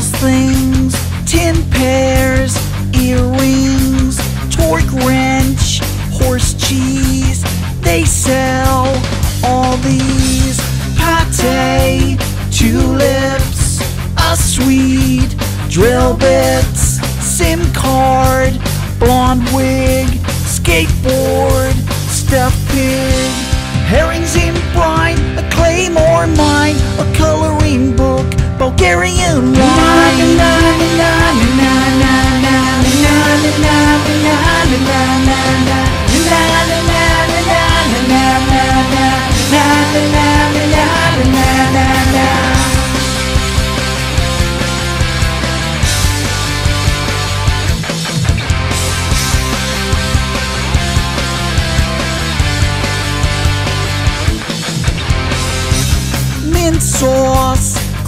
sells things, tin pears, earrings, torque wrench, horse cheese. They sell all these pate, tulips, a sweet drill bits, SIM card, blonde wig, skateboard, stuffed pig,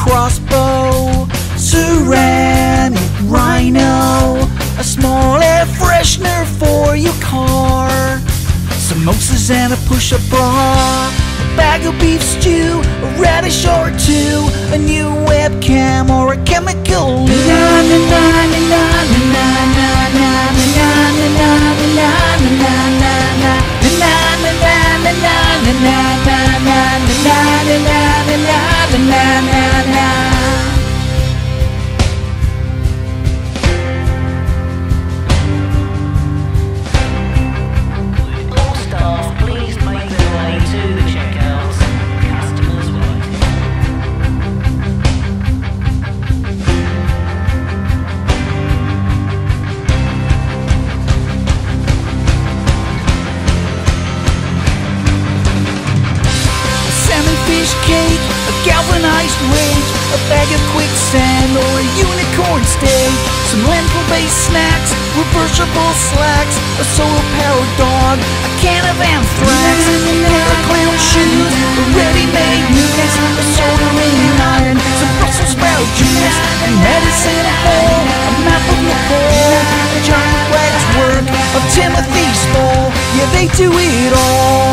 crossbow, ceramic rhino, a small air freshener for your car, samosas and a push-up bra, a bag of beef stew, a radish or two, a new webcam or a chemical lube. All bag of quicksand or a unicorn steak, some lentil based snacks, reversible slacks, a solar powered dog, a can of anthrax, a pair of clown shoes, a ready made news, a soldering iron, some Brussels sprout juice, and medicine ball, a map of Nepal, a giant wax work of Timothy Spall. Yeah, they do it all.